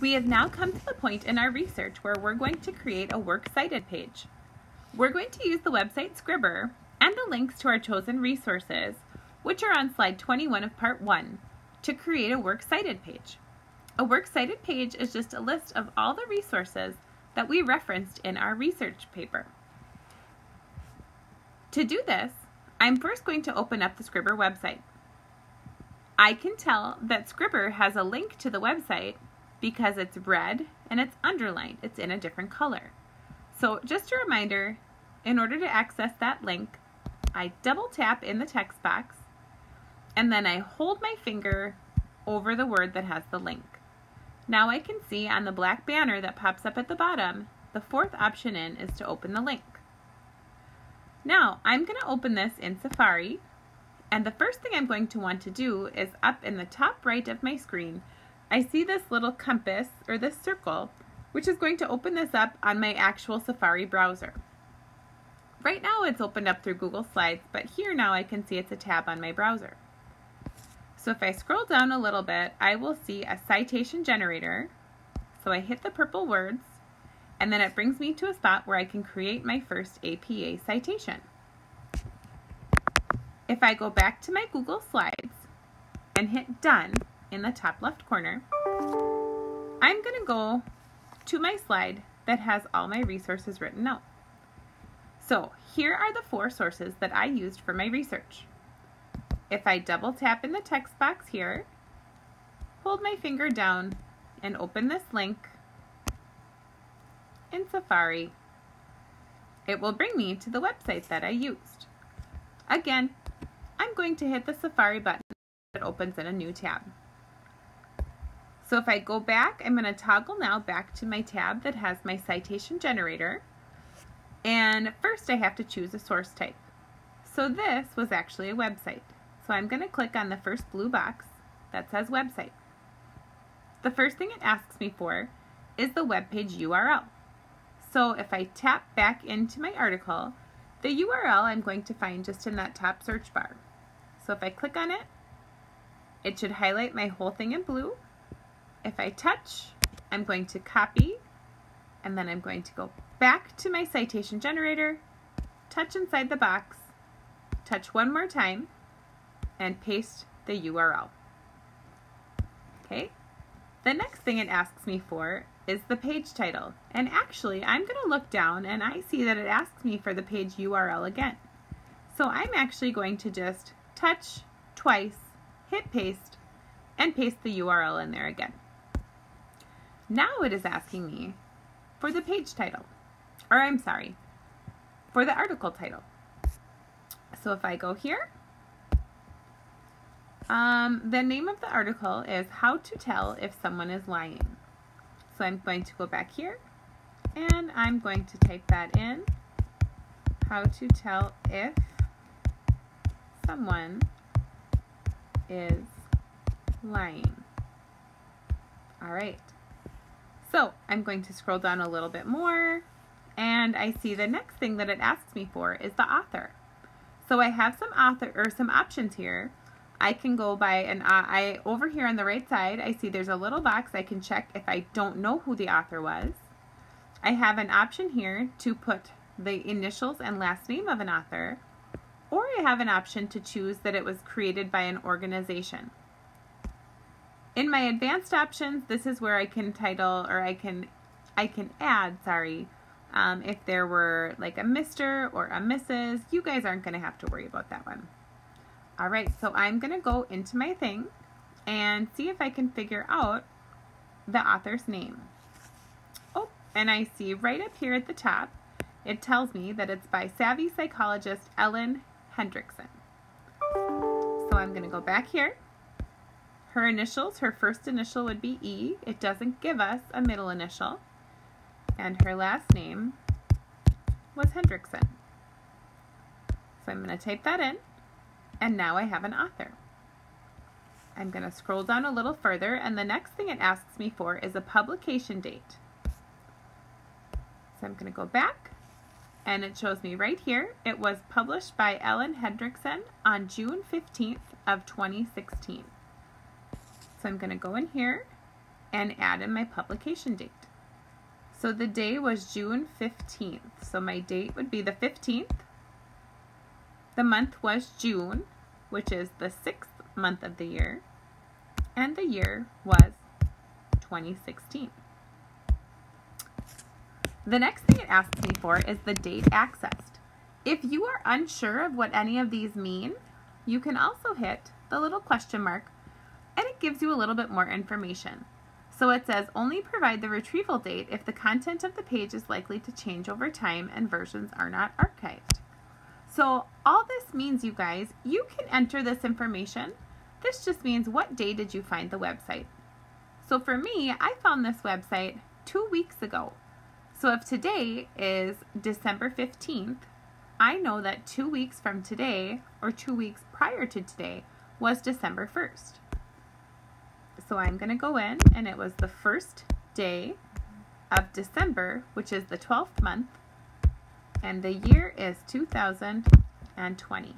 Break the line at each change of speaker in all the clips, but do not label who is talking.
We have now come to the point in our research where we're going to create a works cited page. We're going to use the website Scribbr and the links to our chosen resources, which are on slide 21 of part 1, to create a works cited page. A works cited page is just a list of all the resources that we referenced in our research paper. To do this, I'm first going to open up the Scribbr website. I can tell that Scribbr has a link to the website because it's red and it's underlined. It's in a different color. So just a reminder, in order to access that link, I double tap in the text box and then I hold my finger over the word that has the link. Now I can see on the black banner that pops up at the bottom, the fourth option in is to open the link. Now I'm going to open this in Safari and the first thing I'm going to want to do is up in the top right of my screen I see this little compass or this circle which is going to open this up on my actual Safari browser. Right now it's opened up through Google Slides, but here now I can see it's a tab on my browser. So if I scroll down a little bit, I will see a citation generator. So I hit the purple words, and then it brings me to a spot where I can create my first APA citation. If I go back to my Google Slides and hit Done, in the top left corner, I'm going to go to my slide that has all my resources written out. So here are the four sources that I used for my research. If I double tap in the text box here, hold my finger down and open this link in Safari, it will bring me to the website that I used. Again, I'm going to hit the Safari button that opens in a new tab. So if I go back, I'm going to toggle now back to my tab that has my citation generator. And first I have to choose a source type. So this was actually a website. So I'm going to click on the first blue box that says website. The first thing it asks me for is the web page URL. So if I tap back into my article, the URL I'm going to find just in that top search bar. So if I click on it, it should highlight my whole thing in blue if I touch, I'm going to copy, and then I'm going to go back to my citation generator, touch inside the box, touch one more time, and paste the URL. Okay, the next thing it asks me for is the page title. And actually, I'm going to look down and I see that it asks me for the page URL again. So I'm actually going to just touch twice, hit paste, and paste the URL in there again. Now it is asking me for the page title, or I'm sorry, for the article title. So if I go here, um, the name of the article is How to Tell If Someone is Lying. So I'm going to go back here and I'm going to type that in. How to tell if someone is lying. All right. So I'm going to scroll down a little bit more and I see the next thing that it asks me for is the author. So I have some author or some options here. I can go by and uh, I over here on the right side, I see there's a little box I can check if I don't know who the author was. I have an option here to put the initials and last name of an author, or I have an option to choose that it was created by an organization. In my advanced options, this is where I can title or I can I can add, sorry, um, if there were like a Mr. or a Mrs. You guys aren't going to have to worry about that one. All right, so I'm going to go into my thing and see if I can figure out the author's name. Oh, and I see right up here at the top, it tells me that it's by savvy psychologist Ellen Hendriksen. So I'm going to go back here her initials, her first initial would be E. It doesn't give us a middle initial. And her last name was Hendriksen. So I'm going to type that in. And now I have an author. I'm going to scroll down a little further and the next thing it asks me for is a publication date. So I'm going to go back and it shows me right here. It was published by Ellen Hendriksen on June 15th of 2016. I'm going to go in here and add in my publication date. So the day was June 15th. So my date would be the 15th. The month was June, which is the sixth month of the year. And the year was 2016. The next thing it asks me for is the date accessed. If you are unsure of what any of these mean, you can also hit the little question mark and it gives you a little bit more information. So it says only provide the retrieval date if the content of the page is likely to change over time and versions are not archived. So all this means, you guys, you can enter this information. This just means what day did you find the website. So for me, I found this website two weeks ago. So if today is December 15th, I know that two weeks from today, or two weeks prior to today, was December 1st. So I'm going to go in, and it was the first day of December, which is the 12th month, and the year is 2020.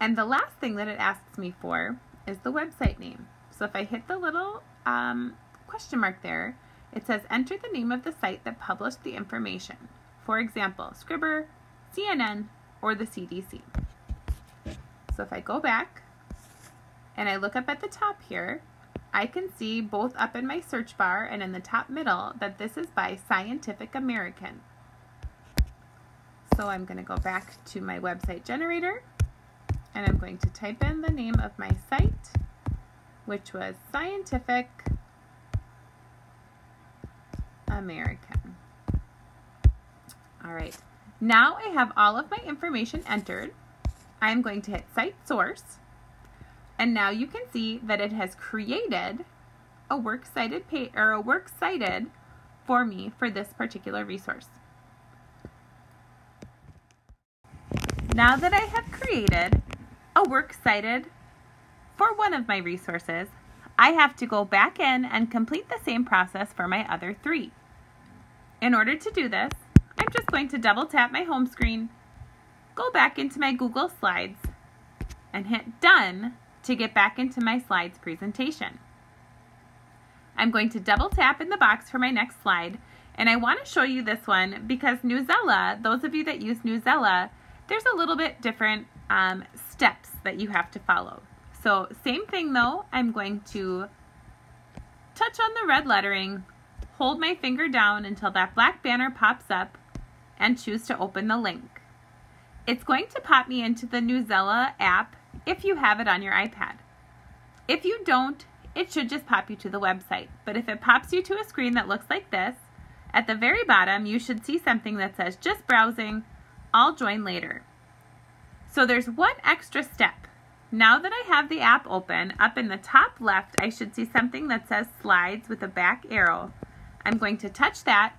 And the last thing that it asks me for is the website name. So if I hit the little um, question mark there, it says enter the name of the site that published the information. For example, Scribbr, CNN, or the CDC. So if I go back and I look up at the top here, I can see both up in my search bar and in the top middle that this is by Scientific American. So I'm going to go back to my website generator and I'm going to type in the name of my site, which was Scientific American. All right, now I have all of my information entered. I'm going to hit Cite Source and now you can see that it has created a works cited page or a works cited for me for this particular resource. Now that I have created a works cited for one of my resources, I have to go back in and complete the same process for my other three. In order to do this, I'm just going to double tap my home screen, go back into my Google Slides, and hit Done to get back into my slides presentation. I'm going to double tap in the box for my next slide and I want to show you this one because Newsela, those of you that use Newsela, there's a little bit different um, steps that you have to follow. So same thing though, I'm going to touch on the red lettering, hold my finger down until that black banner pops up and choose to open the link. It's going to pop me into the Newsela app if you have it on your iPad. If you don't, it should just pop you to the website. But if it pops you to a screen that looks like this, at the very bottom, you should see something that says just browsing, I'll join later. So there's one extra step. Now that I have the app open, up in the top left, I should see something that says slides with a back arrow. I'm going to touch that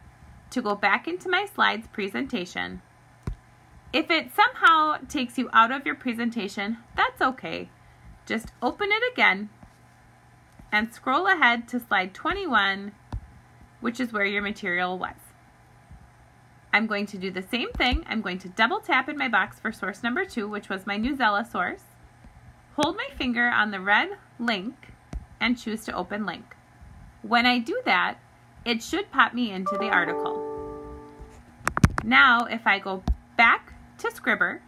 to go back into my slides presentation if it somehow takes you out of your presentation, that's okay. Just open it again and scroll ahead to slide 21, which is where your material was. I'm going to do the same thing. I'm going to double tap in my box for source number two, which was my Newsela source. Hold my finger on the red link and choose to open link. When I do that, it should pop me into the article. Now, if I go back to Scribbr.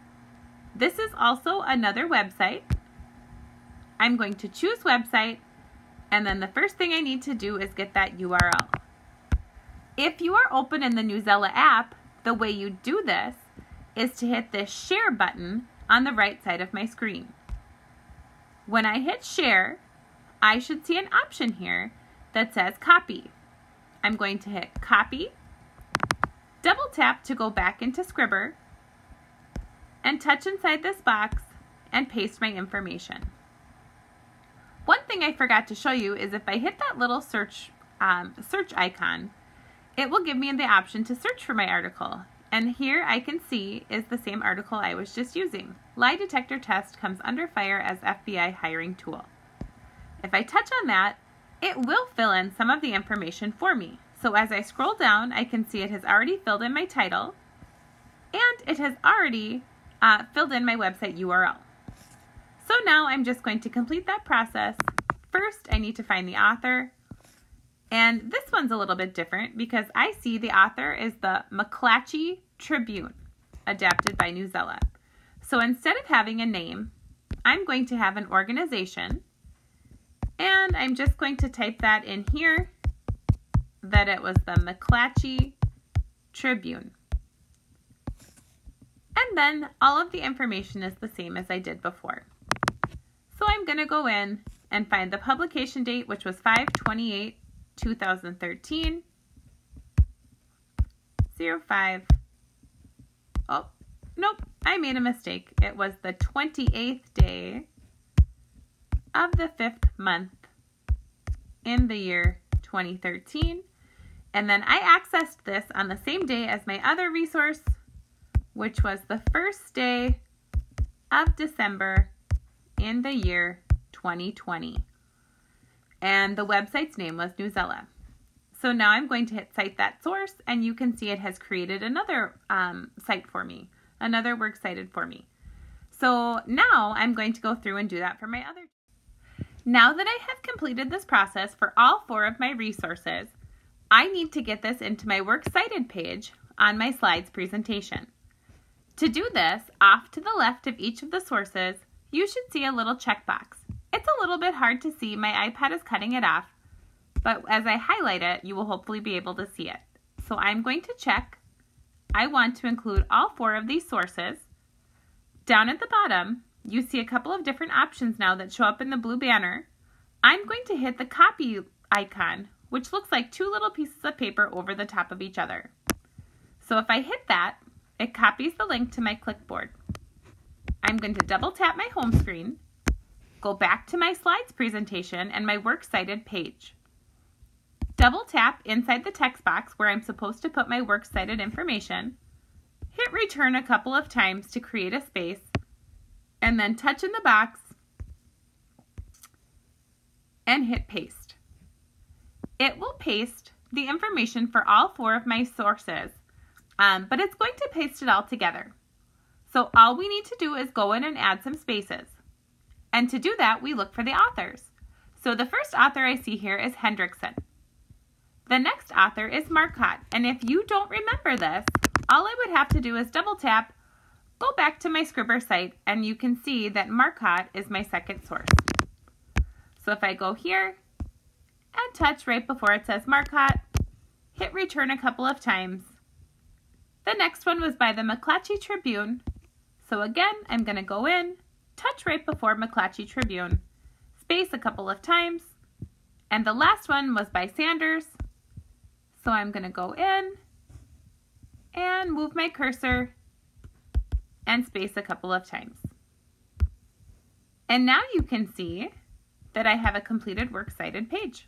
This is also another website. I'm going to choose website and then the first thing I need to do is get that URL. If you are open in the Newsela app, the way you do this is to hit this share button on the right side of my screen. When I hit share, I should see an option here that says copy. I'm going to hit copy, double tap to go back into Scribbr, and touch inside this box and paste my information. One thing I forgot to show you is if I hit that little search, um, search icon, it will give me the option to search for my article. And here I can see is the same article I was just using. Lie detector test comes under fire as FBI hiring tool. If I touch on that, it will fill in some of the information for me. So as I scroll down, I can see it has already filled in my title and it has already uh, filled in my website URL. So now I'm just going to complete that process First, I need to find the author. And this one's a little bit different because I see the author is the McClatchy Tribune, adapted by Newsela. So instead of having a name, I'm going to have an organization. And I'm just going to type that in here that it was the McClatchy Tribune. Then all of the information is the same as I did before. So I'm going to go in and find the publication date, which was 528 2013 05 oh nope I made a mistake. It was the 28th day of the fifth month in the year 2013 and then I accessed this on the same day as my other resource which was the first day of December in the year 2020 and the website's name was Newsela. So now I'm going to hit cite that source and you can see it has created another um, site for me, another works cited for me. So now I'm going to go through and do that for my other. Now that I have completed this process for all four of my resources, I need to get this into my works cited page on my slides presentation. To do this, off to the left of each of the sources, you should see a little checkbox. It's a little bit hard to see. My iPad is cutting it off, but as I highlight it, you will hopefully be able to see it. So I'm going to check. I want to include all four of these sources. Down at the bottom, you see a couple of different options now that show up in the blue banner. I'm going to hit the copy icon, which looks like two little pieces of paper over the top of each other. So if I hit that, it copies the link to my clipboard. I'm going to double tap my home screen go back to my slides presentation and my works cited page. Double tap inside the text box where I'm supposed to put my works cited information. Hit return a couple of times to create a space and then touch in the box and hit paste. It will paste the information for all four of my sources, um, but it's going to paste it all together. So all we need to do is go in and add some spaces. And to do that, we look for the authors. So the first author I see here is Hendriksen. The next author is Marcotte. And if you don't remember this, all I would have to do is double tap, go back to my Scribbr site, and you can see that Marcotte is my second source. So if I go here and touch right before it says Marcotte, hit return a couple of times. The next one was by the McClatchy Tribune. So again, I'm going to go in, touch right before McClatchy Tribune, space a couple of times, and the last one was by Sanders. So I'm going to go in and move my cursor and space a couple of times. And now you can see that I have a completed works cited page.